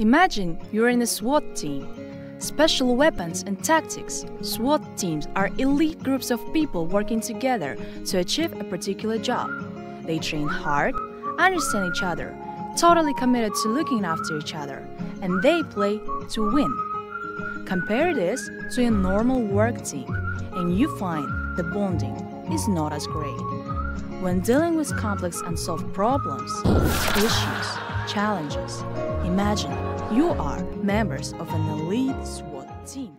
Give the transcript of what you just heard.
Imagine you're in a SWAT team. Special weapons and tactics. SWAT teams are elite groups of people working together to achieve a particular job. They train hard, understand each other, totally committed to looking after each other, and they play to win. Compare this to a normal work team, and you find the bonding is not as great. When dealing with complex unsolved problems, issues, challenges, imagine you are members of an elite SWAT team.